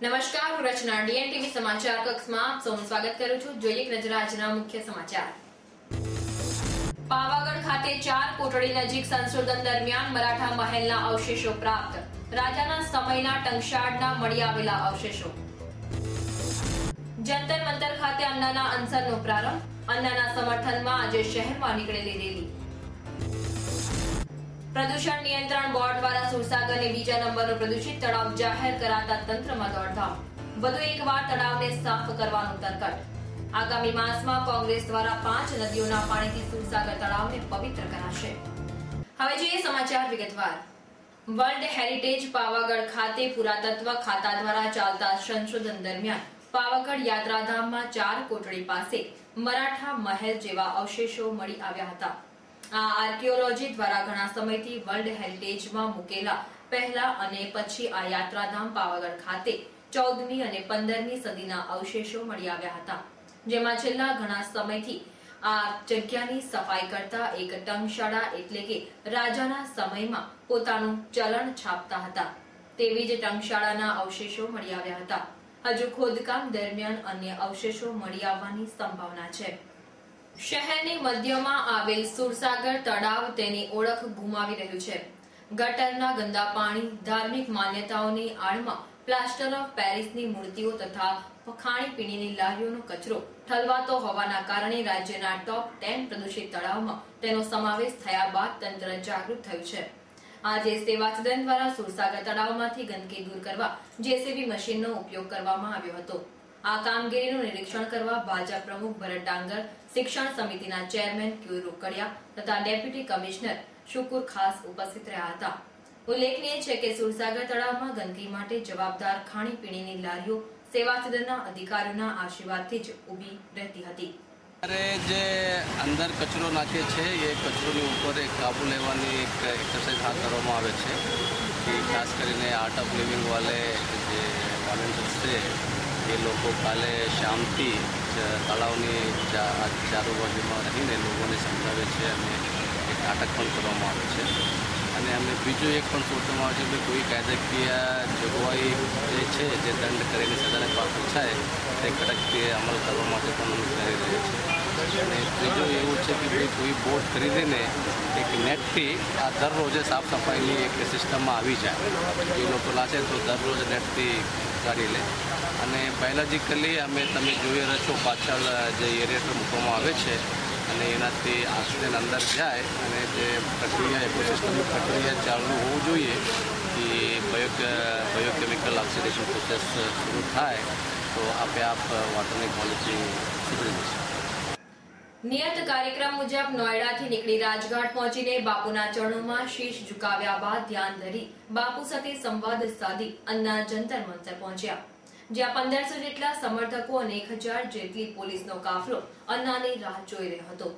કચ્છના ડીએનટીવી સમાચાર કક્ષમાં આપ સૌનું સ્વાગત કરું છું. જોઈએ એક નજર આજના મુખ્ય સમાચાર. પાવાગઢ ખાતે ચાર કોટડી નજીક સંશોધન દરમિયાન મરાઠા મહેલના અવશેષો પ્રાપ્ત. રાજાના સમયના ટંકશાળના મળી આવેલા અવશેષો. જંતર મંતર ખાતે અન્નાના અનસરનો પ્રારંભ. અન્નાના સમર્થનમાં આજે શહેરમાં નીકળેલી રેલી. પ્રદૂષણ નિયંત્રણ બોર્ડ દ્વારા સુરસાગરને બીજા નંબરનો પ્રદૂષિત તળાવ જાહેર કરાતા તંત્રમાં દોડધામ. વધુ એકવાર તળાવને સાફ કરવાનું તરકટ. આગામી માસમાં કોંગ્રેસ દ્વારા પાંચ નદીઓના પાણીથી સુરસાગર તળાવને પવિત્ર કરાશે. હવે જોઈએ સમાચાર વિગતવાર. વર્લ્ડ હેરિટેજ પાવાગઢ ખાતે પુરાતત્વ ખાતા દ્વારા ચાલતા સંશોધન દરમિયાન પાવાગઢ યાત્રાધામમાં ચાર કોટડી પાસે મરાઠા મહેલ જેવા અવશેષો મળી આવ્યા હતા. આ આર્કિયોલોજી દ્વારા ઘણા સમયથી વર્લ્ડ હેરિટેજમાં મૂકેલા પહેલા અને પછી આ યાત્રાધામ પાવાગઢ ખાતે ચૌદમી અને પંદરમી સદીના અવશેષો મળી આવ્યા હતા, જેમાં છેલ્લા ઘણા સમયથી આ જગ્યાની સફાઈ કરતા એક ટંકશાળા એટલે કે રાજાના સમયમાં પોતાનું ચલણ છાપતા હતા. તેવી જ ટંકશાળાના અવશેષો મળી આવ્યા હતા. હજુ ખોદકામ દરમિયાન અન્ય અવશેષો મળી આવવાની સંભાવના છે. શહેરની મધ્યમાં આવેલ સુરસાગર તળાવ તેની ઓળખ ગુમાવી રહ્યું છે. ગટરના ગંદા પાણી, ધાર્મિક માન્યતાઓની આડમાં પ્લાસ્ટર ઓફ પેરિસની મૂર્તિઓ તથા ખાણીપીણીની લારીઓનો કચરો ઠલવાતો હોવાના કારણે રાજ્યના ટોપ ટેન પ્રદૂષિત તળાવમાં તેનો સમાવેશ થયા બાદ તંત્ર જાગૃત થયું છે. આજે સેવા સદન દ્વારા સુરસાગર તળાવમાંથી ગંદકી દૂર કરવા જેસીબી મશીનનો ઉપયોગ કરવામાં આવ્યો હતો. આ કામગીરીનું નિરીક્ષણ કરવા ભાજપ પ્રમુખ ભરત ડાંગર શિક્ષણ સમિતિના ચેરમેન ક્યુ રોકડિયા તથા ડેપ્યુટી કમિશનર શુકુર ખાસ ઉપસ્થિત રહ્યા હતા. ઉલ્લેખનીય છે કે સુરસાગર તળાવમાં ગંદકી માટે જવાબદાર ખાણીપીણીની લારીઓ સેવા સદનના અધિકારીઓના આશીર્વાદથી જ ઊભી રહેતી હતી. અરે જે અંદર કચરો નાખે છે, એ કચરોની ઉપર એક કાબુ લેવાની એક એક્સરસાઇઝ હાથ ધરવામાં આવે છે. કે ખાસ કરીને આર્ટ ઓફ લિવિંગ વાલે જે વોલેન્ટિયર્સ છે એ લોકો કાલે શામથી જ તળાવની ચા- ચારો બાજુમાં રહીને લોકોને સમજાવે છે અને એક નાટક પણ કરવામાં આવે છે. અને અમે બીજું એક પણ સોચવામાં આવે છે કે કોઈ કાયદાકીય જોગવાઈ જે છે, જે દંડ કરેલી સજાને પાત્ર થાય, તે કડક અમલ કરવા માટે પણ અમે કરી રહ્યા છીએ. અને ત્રીજું એવું છે કે ભાઈ, કોઈ બોટ ખરીદીને એક નેટથી આ દરરોજે સાફ સફાઈની એક સિસ્ટમમાં આવી જાય. એ લોકો લાશે તો દરરોજ નેટથી કાઢી લે. અને બાયોલોજીકલી અમે તમે જોઈ રહ્યા છો પાછળ જે એરિયેટર મૂકવામાં આવે છે અને એનાથી ઓક્સિજન અંદર જાય અને જે પ્રક્રિયા ઇકોસિસ્ટમની પ્રક્રિયા ચાલુ હોવું જોઈએ કે બયો બાયોકેમિકલ ઓક્સિડેશન પ્રોસેસ શરૂ થાય, તો આપે આપ વોટરની ક્વોલિટી સુધરી જશે. નિયત કાર્યક્રમ મુજબ નોયડાથી નીકળી રાજઘાટ પહોંચીને બાપુના ચરણોમાં શીશ ઝુકાવ્યા બાદ ધ્યાન ધરી બાપુ સાથે સંવાદ સાધી અન્ના જંતર મંતર પહોંચ્યા. જ્યાં પંદરસો જેટલા સમર્થકો અને એક હજાર જેટલી પોલીસનો કાફલો અન્નાની રાહ જોઈ રહ્યો હતો.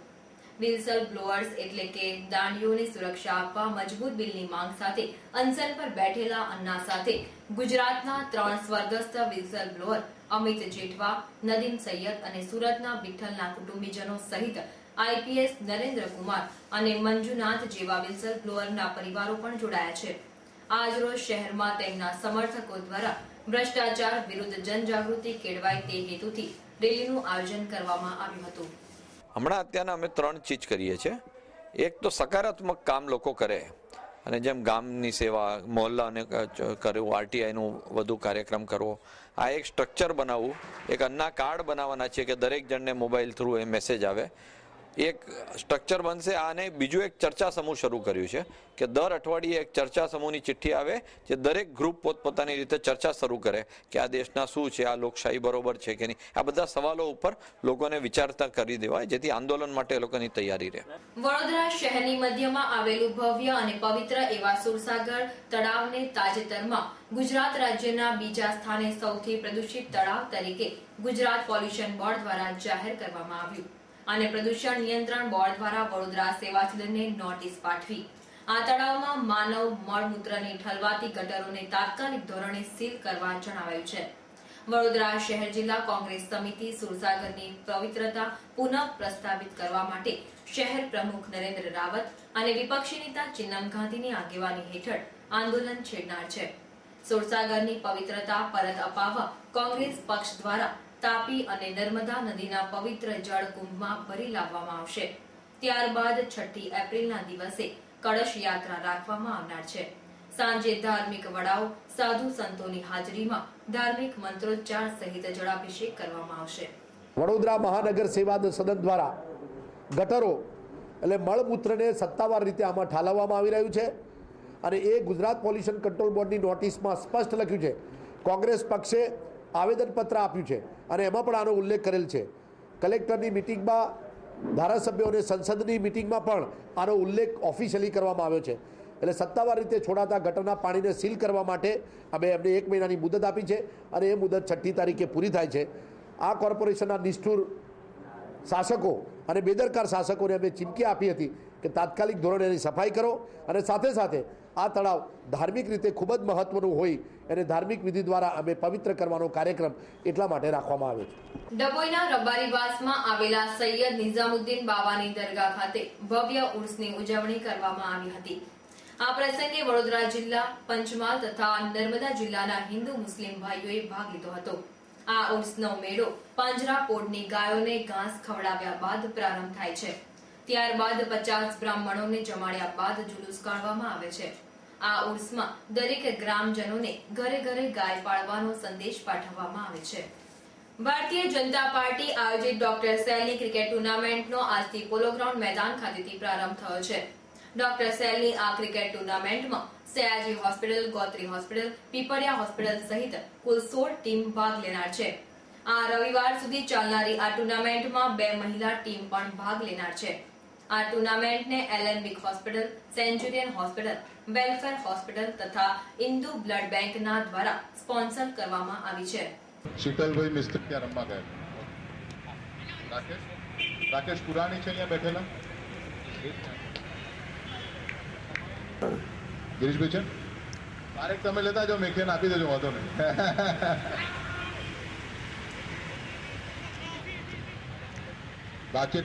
વિલ્સલ બ્લોઅર્સ એટલે કે દાંડીઓને સુરક્ષા આપવા મજબૂત બિલની માંગ સાથે અનસન પર બેઠેલા અન્ના સાથે ગુજરાતના ત્રણ સ્વર્ગસ્થ વિલ્સલ બ્લોઅર અમિત જેઠવા, નદીમ સૈયદ અને સુરતના વિઠ્ઠલના કુટુંબીજનો સહિત આઈપીએસ નરેન્દ્ર કુમાર અને મંજુનાથ જેવા વિલ્સલ બ્લોઅરના પરિવારો પણ જોડાયા છે. આજરોજ શહેરમાં તેમના સમર્થકો દ્વારા ભ્રષ્ટાચાર વિરુદ્ધ જનજાગૃતિ કેળવાય તે હેતુથી રેલીનું આયોજન કરવામાં આવ્યું હતું. હમણાં અત્યારના અમે ત્રણ ચીજ કરીએ છીએ. એક તો સકારાત્મક કામ લોકો કરે. અને જેમ ગામની સેવા, મોહલ્લાને કરવું, આરટીઆઈનું વધુ કાર્યક્રમ કરવો, આ એક સ્ટ્રક્ચર બનાવવું, એક અન્ના કાર્ડ બનાવવાના છે કે દરેક જણને મોબાઈલ થ્રુ એ મેસેજ આવે. એક સ્ટ્રક્ચર બનશે અને બીજું એક ચર્ચા સમૂહ શરૂ કર્યું છે કે દર અઠવાડિયે એક ચર્ચા સમૂહની ચિઠ્ઠી આવે જે દરેક ગ્રુપ પોતપોતાની રીતે ચર્ચા શરૂ કરે કે આ દેશના શું છે, આ લોકશાહી બરોબર છે કે નહીં. આ બધા સવાલો ઉપર લોકોને વિચારતા કરી દેવાય, જેથી આંદોલન માટે લોકોની તૈયારી રહે. વડોદરા શહેરની મધ્યમાં આવેલું ભવ્ય અને પવિત્ર એવા સુરસાગર તળાવને તાજેતરમાં ગુજરાત રાજ્યના બીજા સ્થાને સૌથી પ્રદૂષિત તળાવ તરીકે ગુજરાત પોલ્યુશન બોર્ડ દ્વારા જાહેર કરવામાં આવ્યું. અને પ્રદૂષણ નિયંત્રણ બોર્ડ દ્વારા વડોદરા સેવા સદનને નોટિસ પાઠવી. આ તળાવમાં માનવ મળમૂત્રને ઠલવાતી ગટરોને તાત્કાલિક ધોરણે સીલ કરવા જણાવાયું છે. વડોદરા શહેર જિલ્લા કોંગ્રેસ સમિતિ સુરસાગરની પવિત્રતા પુનઃ પ્રસ્થાપિત કરવા માટે શહેર પ્રમુખ નરેન્દ્ર રાવત અને વિપક્ષી નેતા ચિન્નમ ગાંધીની આગેવાની હેઠળ આંદોલન છેડનાર છે. સુરસાગરની પવિત્રતા પરત અપાવવા કોંગ્રેસ પક્ષ દ્વારા તાપી અને નર્મદા નદીના પવિત્ર જળ કુંભમાં ભરી લાવવામાં આવશે. ત્યારબાદ છઠ્ઠી એપ્રિલના દિવસે કળશ યાત્રા રાખવામાં આવનાર છે. સાંજે ધાર્મિક વડાઓ, સાધુ સંતોની હાજરીમાં ધાર્મિક મંત્રોચ્ચાર સહિત જળાભિષેક કરવામાં આવશે. વડોદરા મહાનગર સેવા સદન દ્વારા ગટરો એટલે મળમૂત્રને સત્તાવાર રીતે આમાં ઠાલવવામાં આવી રહ્યું છે. અને એ ગુજરાત પોલ્યુશન કંટ્રોલ બોર્ડની નોટિસમાં સ્પષ્ટ લખ્યું છે. કોંગ્રેસ પક્ષે આવેદનપત્ર આપ્યું છે અને એમાં પણ આનો ઉલ્લેખ કરેલ છે. કલેક્ટરની મિટિંગમાં ધારાસભ્યો અને સંસદની મિટિંગમાં પણ આનો ઉલ્લેખ ઓફિશિયલી કરવામાં આવ્યો છે. એટલે સત્તાવાર રીતે છોડાતા ગટરના પાણીને સીલ કરવા માટે અમે એમને એક મહિનાની મુદત આપી છે અને એ મુદત છઠ્ઠી તારીખે પૂરી થાય છે. આ કોર્પોરેશનના નિષ્ઠુર શાસકો અને બેદરકાર શાસકોને અમે ચીમકી આપી હતી કે તાત્કાલિક ધોરણે એની સફાઈ કરો અને સાથે સાથે આ તળાવ ધાર્મિક રીતે ખૂબ જ મહત્વનું હોય અને ધાર્મિક વિધિ દ્વારા અમે પવિત્ર કરવાનો કાર્યક્રમ એટલા માટે રાખવામાં આવ્યો છે. ડભોઈના રબારીવાસમાં આવેલા સૈયદ નિઝામુદ્દીન બાવાની દરગાહ ખાતે ભવ્ય ઉર્સની ઉજવણી કરવામાં આવી હતી. આ પ્રસંગે વડોદરા જિલ્લા, પંચમહાલ તથા નર્મદા જિલ્લાના હિન્દુ મુસ્લિમ ભાઈઓએ ભાગ લીધો હતો. આ ઉર્સનો મેળો પાંજરાપોળની ગાયોને ઘાસ ખવડાવ્યા બાદ પ્રારંભ થાય છે. ત્યારબાદ પચાસ બ્રાહ્મણોને જમાડ્યા બાદ જુલુસ કાઢવામાં આવે છે. આ ઉર્સમાં દરેક ગ્રામજનોને ઘરે ઘરે ગાય પાળવાનો સંદેશ પાઠવવામાં આવે છે. ભારતીય જનતા પાર્ટી આયોજિત ડોક્ટર સેલની ક્રિકેટ ટુર્નામેન્ટનો આજથી પોલો ગ્રાઉન્ડ મેદાન ખાતેથી પ્રારંભ થયો છે. ડોક્ટર સેલની આ ક્રિકેટ ટુર્નામેન્ટમાં Sayaji hospital, Gotri hospital, Pipaliya hospital સહિત કુલ સોળ ટીમ ભાગ લેનાર છે. આ રવિવાર સુધી ચાલનારી આ ટુર્નામેન્ટમાં બે મહિલા ટીમ પણ ભાગ લેનાર છે. આ ટુર્નામેન્ટને Alembic hospital centurion hospital welfare hospital તથા ઇન્દુ બ્લડ બેંકના દ્વારા સ્પોન્સર કરવામાં આવી છે શીતલભાઈ મિસ્ત્રી ત્યાં રમવા ગયા રાકેશ રાકેશ પુરાણી છે અહીંયા બેઠેલા ગિરીશભાઈ છે તારેક તમે લેતા જાઓ મેખેન આપી દેજો વાંધો નહીં બાકી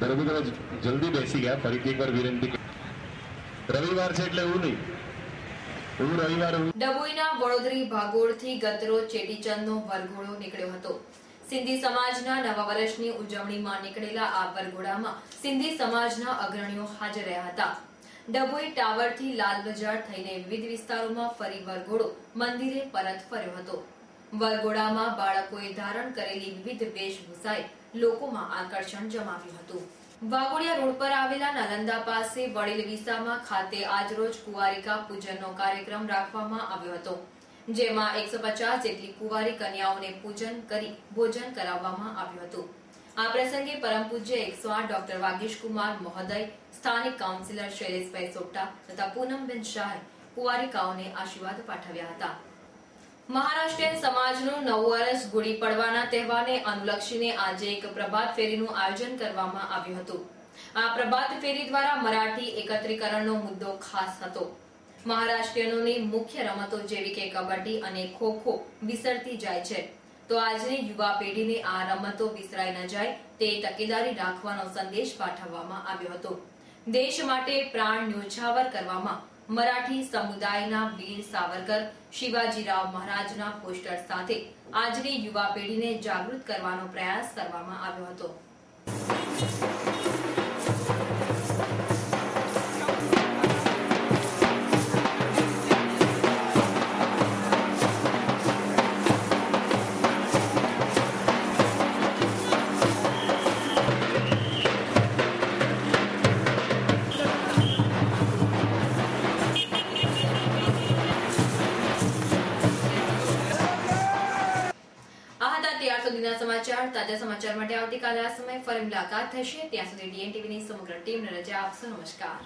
ધર્મેન્દ્ર જલ્દી બેસી ગયા, ફરીથી એકવાર વિનંતી રવિવાર છે એટલે એવું નહીં ડભોઈના વડોદરી ભાગોળથી ગતરોજ ચેટીચંદનો વરઘોડો નીકળ્યો હતો. સિંધી સમાજના નવા વર્ષની ઉજવણીમાં નીકળેલા આ વરઘોડામાં સિંધી સમાજના અગ્રણીઓ હાજર રહ્યા હતા. ડભોઈ ટાવરથી લાલ બજાર થઈને વિવિધ વિસ્તારોમાં ફરી વરઘોડો મંદિરે પરત ફર્યો હતો. વરઘોડામાં બાળકોએ ધારણ કરેલી વિવિધ વેશભૂષાએ લોકોમાં આકર્ષણ જમાવ્યું હતું. વાઘોડિયા રોડ પર આવેલા નાલંદા પાસે વડીલ વિસામા ખાતે આજરોજ કુવારિકા પૂજનનો કાર્યક્રમ રાખવામાં આવ્યો હતો, જેમાં એકસો પચાસ જેટલી કુવારી કન્યાઓને પૂજન કરી ભોજન કરાવવામાં આવ્યું હતું. આ પ્રસંગે પરમ પૂજ્ય એકસો આઠ ડોક્ટર વાગીશ કુમાર મહોદય, સ્થાનિક કાઉન્સિલર શૈલેષભાઈ સોટા તથા પૂનમબેન શાહે કુવારિકાઓને આશીર્વાદ પાઠવ્યા હતા. મહારાષ્ટ્રીયન સમાજનું નવું વર્ષ ગુડી પડવાના તહેવારને અનુલક્ષીને આજે એક પ્રભાત ફેરીનું આયોજન કરવામાં આવ્યું હતું. આ પ્રભાત ફેરી દ્વારા મરાઠી એકત્રીકરણનો મુદ્દો ખાસ હતો. મહારાષ્ટ્રીયનોની મુખ્ય રમતો જેવી કે કબડ્ડી અને ખો ખો વિસરતી જાય છે. તો આજની યુવા પેઢીને આ રમતો વિસરાઈ ન જાય તે તકેદારી રાખવાનો સંદેશ પાઠવવામાં આવ્યો હતો. દેશ માટે પ્રાણ ન્યોછાવર કરવામાં મરાઠી સમુદાયના વીર સાવરકર, શિવાજીરાવ મહારાજના પોસ્ટર સાથે આજની યુવા પેઢીને જાગૃત કરવાનો પ્રયાસ કરવામાં આવ્યો હતો. સમાચાર માટે આવતીકાલે આ સમય ફરી મુલાકાત થશે. ત્યાં સુધી ડીએનટીવીની સમગ્ર ટીમને રજા આપશો. નમસ્કાર.